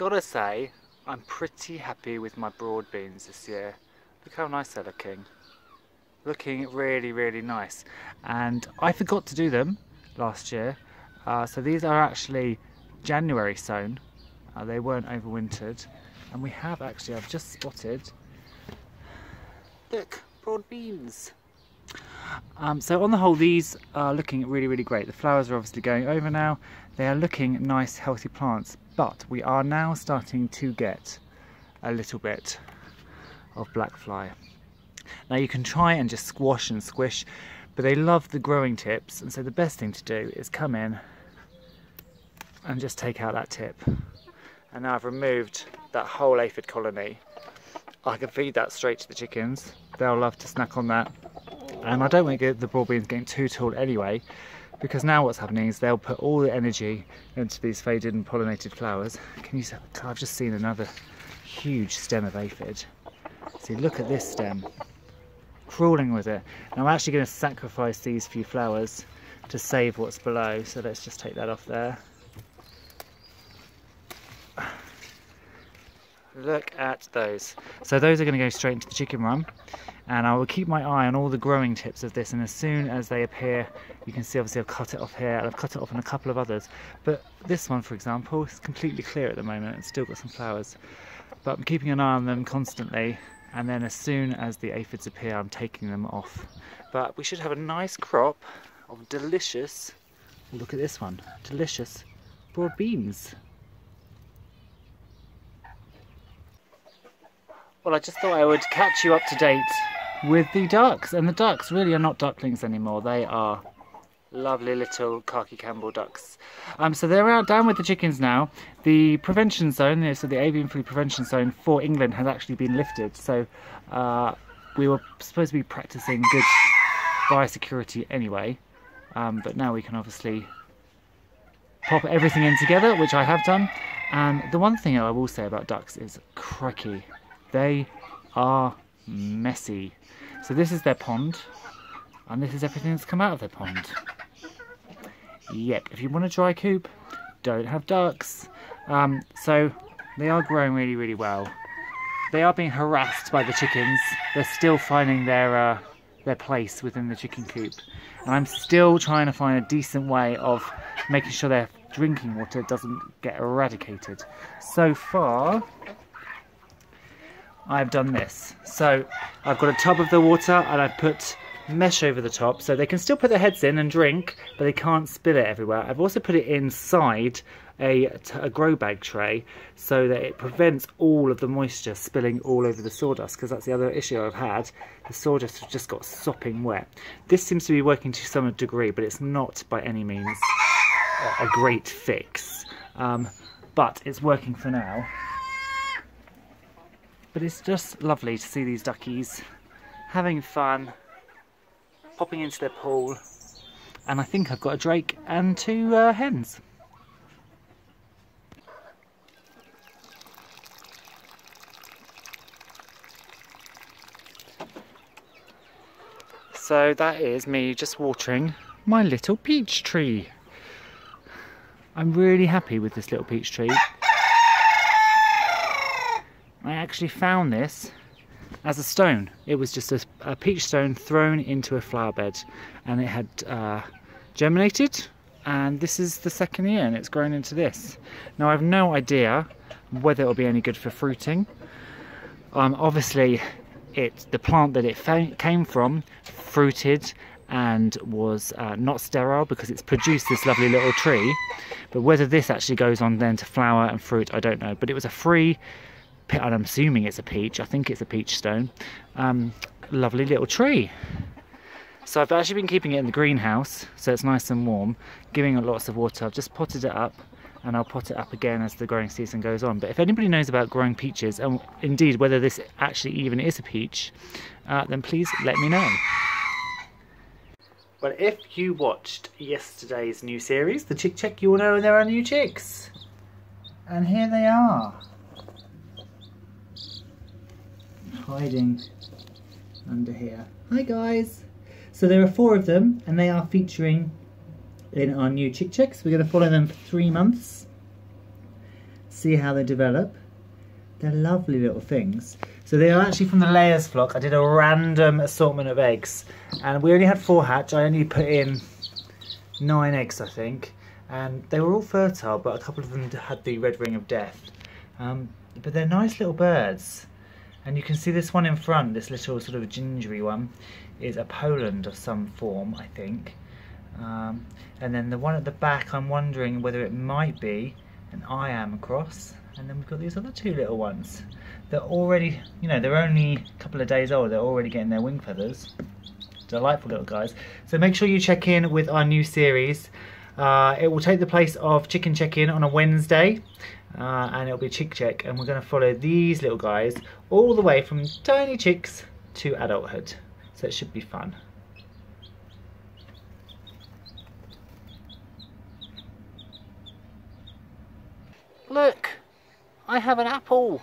Gotta say, I'm pretty happy with my broad beans this year. Look how nice they're looking. Looking really, really nice. And I forgot to do them last year. Uh, so these are actually January sown. Uh, they weren't overwintered. And we have actually, I've just spotted, look, broad beans. Um, so on the whole, these are looking really, really great. The flowers are obviously going over now. They are looking nice, healthy plants, but we are now starting to get a little bit of black fly. Now you can try and just squash and squish, but they love the growing tips, and so the best thing to do is come in and just take out that tip. And now I've removed that whole aphid colony. I can feed that straight to the chickens. They'll love to snack on that and I don't want to get the broad beans getting too tall anyway because now what's happening is they'll put all the energy into these faded and pollinated flowers. Can you see, I've just seen another huge stem of aphid. See, look at this stem, crawling with it. I'm actually going to sacrifice these few flowers to save what's below. So let's just take that off there. Look at those. So those are going to go straight into the chicken run and I will keep my eye on all the growing tips of this and as soon as they appear you can see obviously I've cut it off here and I've cut it off on a couple of others. But this one for example is completely clear at the moment. It's still got some flowers. But I'm keeping an eye on them constantly and then as soon as the aphids appear I'm taking them off. But we should have a nice crop of delicious look at this one delicious broad beans. Well, I just thought I would catch you up to date with the ducks. And the ducks really are not ducklings anymore. They are lovely little khaki Campbell ducks. Um, so they're out down with the chickens now. The prevention zone, so the avian flu prevention zone for England has actually been lifted. So uh, we were supposed to be practicing good biosecurity anyway. Um, but now we can obviously pop everything in together, which I have done. And the one thing I will say about ducks is, crikey, they are messy. So this is their pond, and this is everything that's come out of their pond. Yep, if you want a dry coop, don't have ducks. Um, so they are growing really, really well. They are being harassed by the chickens. They're still finding their uh, their place within the chicken coop. And I'm still trying to find a decent way of making sure their drinking water doesn't get eradicated. So far, I've done this. So I've got a tub of the water and I've put mesh over the top so they can still put their heads in and drink but they can't spill it everywhere. I've also put it inside a, a grow bag tray so that it prevents all of the moisture spilling all over the sawdust because that's the other issue I've had. The sawdust has just got sopping wet. This seems to be working to some degree but it's not by any means a great fix. Um, but it's working for now. But it's just lovely to see these duckies having fun, popping into their pool. And I think I've got a drake and two uh, hens. So that is me just watering my little peach tree. I'm really happy with this little peach tree. I actually found this as a stone. It was just a, a peach stone thrown into a flower bed and it had uh, germinated and this is the second year and it's grown into this. Now I have no idea whether it'll be any good for fruiting. Um, obviously it the plant that it came from fruited and was uh, not sterile because it's produced this lovely little tree but whether this actually goes on then to flower and fruit I don't know but it was a free and I'm assuming it's a peach, I think it's a peach stone, um, lovely little tree. So I've actually been keeping it in the greenhouse, so it's nice and warm, giving it lots of water. I've just potted it up, and I'll pot it up again as the growing season goes on. But if anybody knows about growing peaches, and indeed whether this actually even is a peach, uh, then please let me know. Well, if you watched yesterday's new series, The Chick Check, you will know there are new chicks. And here they are. Hiding under here. Hi guys! So there are four of them and they are featuring in our new Chick Checks. We're going to follow them for three months. see how they develop. They're lovely little things. So they are actually from the layers flock. I did a random assortment of eggs and we only had four hatch. I only put in nine eggs, I think. And they were all fertile, but a couple of them had the red ring of death. Um, but they're nice little birds. And you can see this one in front, this little sort of gingery one, is a Poland of some form, I think. Um, and then the one at the back, I'm wondering whether it might be an Ayam cross. And then we've got these other two little ones. They're already, you know, they're only a couple of days old. They're already getting their wing feathers. Delightful little guys. So make sure you check in with our new series. Uh, it will take the place of Chicken Check-In on a Wednesday. Uh, and it'll be chick check and we're going to follow these little guys all the way from tiny chicks to adulthood so it should be fun look I have an apple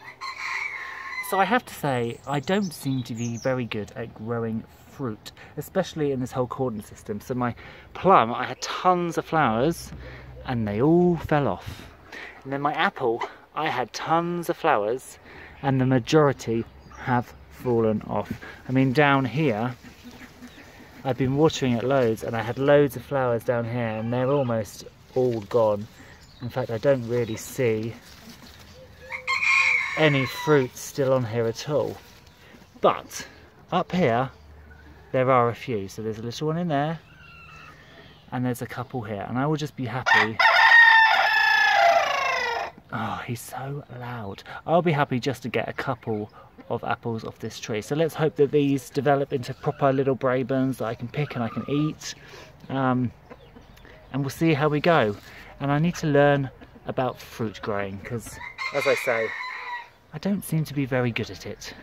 so I have to say I don't seem to be very good at growing fruit especially in this whole cordon system so my plum I had tons of flowers and they all fell off and then my apple, I had tons of flowers and the majority have fallen off. I mean down here, I've been watering it loads and I had loads of flowers down here and they're almost all gone. In fact, I don't really see any fruit still on here at all. But up here, there are a few. So there's a little one in there and there's a couple here and I will just be happy Oh, he's so loud. I'll be happy just to get a couple of apples off this tree. So let's hope that these develop into proper little Brabants that I can pick and I can eat. Um, and we'll see how we go. And I need to learn about fruit growing because, as I say, I don't seem to be very good at it.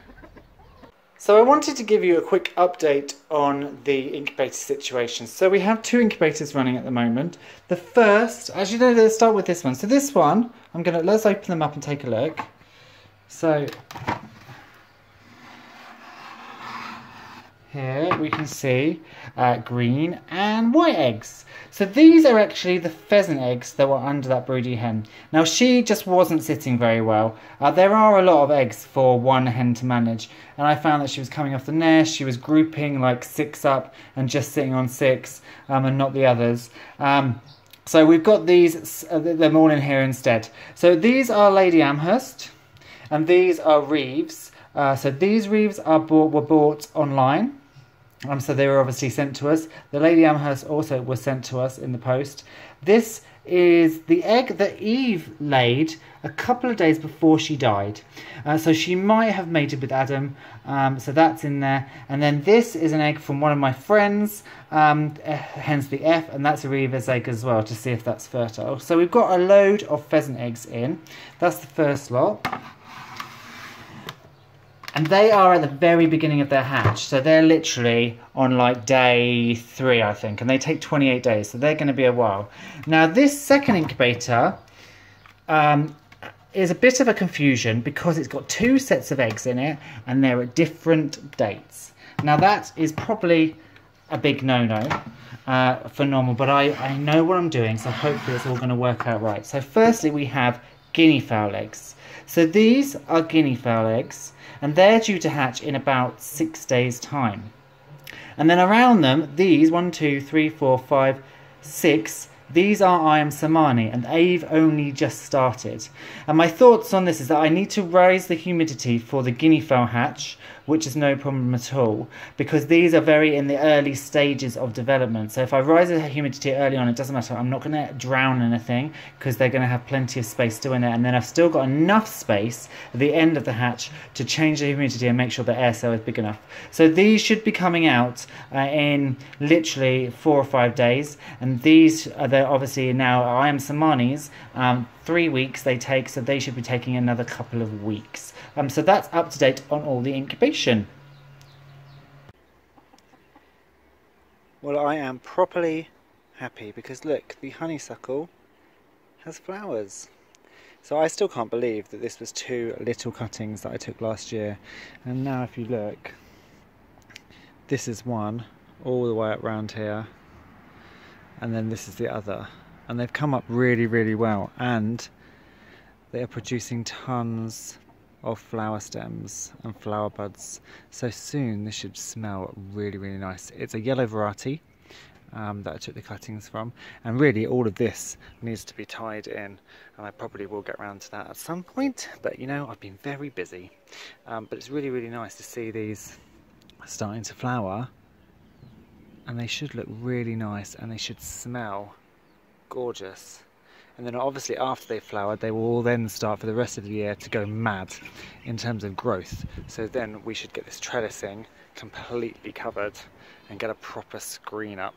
So I wanted to give you a quick update on the incubator situation. So we have two incubators running at the moment. The first, as you know, let's start with this one. So this one, I'm gonna, let's open them up and take a look. So here we can see uh, green and white eggs. So these are actually the pheasant eggs that were under that broody hen. Now she just wasn't sitting very well. Uh, there are a lot of eggs for one hen to manage and I found that she was coming off the nest, she was grouping like six up and just sitting on six um, and not the others. Um, so we've got these, uh, them all in here instead. So these are Lady Amherst and these are Reeves. Uh, so these Reeves are bought, were bought online. Um, so they were obviously sent to us. The Lady Amherst also was sent to us in the post. This is the egg that Eve laid a couple of days before she died. Uh, so she might have mated with Adam, um, so that's in there. And then this is an egg from one of my friends, um, hence the F, and that's a Reeves egg as well to see if that's fertile. So we've got a load of pheasant eggs in. That's the first lot. And they are at the very beginning of their hatch. So they're literally on like day three, I think. And they take 28 days. So they're going to be a while. Now, this second incubator um, is a bit of a confusion because it's got two sets of eggs in it. And they're at different dates. Now, that is probably a big no-no. Uh, for normal, but I, I know what I'm doing, so hopefully it's all going to work out right. So firstly, we have guinea fowl eggs. So these are guinea fowl eggs and they're due to hatch in about six days' time. And then around them, these one, two, three, four, five, six these are Ayam Cemani, and they've only just started. And my thoughts on this is that I need to raise the humidity for the guinea fowl hatch, which is no problem at all, because these are very in the early stages of development. So if I rise the humidity early on, it doesn't matter. I'm not going to drown anything, because they're going to have plenty of space in there. And then I've still got enough space at the end of the hatch to change the humidity and make sure the air cell is big enough. So these should be coming out uh, in literally four or five days, and these are they're obviously now Ayam Cemani's. Um, three weeks they take, so they should be taking another couple of weeks. Um, so that's up to date on all the incubation. Well, I am properly happy because look, the honeysuckle has flowers. So I still can't believe that this was two little cuttings that I took last year. And now if you look, this is one all the way up round here and then this is the other and they've come up really really well and they are producing tons of flower stems and flower buds. So soon this should smell really, really nice. It's a yellow variety um, that I took the cuttings from. And really all of this needs to be tied in. And I probably will get around to that at some point. But you know, I've been very busy. Um, but it's really, really nice to see these starting to flower. And they should look really nice and they should smell gorgeous. And then obviously after they flowered they will all then start for the rest of the year to go mad in terms of growth. So then we should get this trellising completely covered and get a proper screen up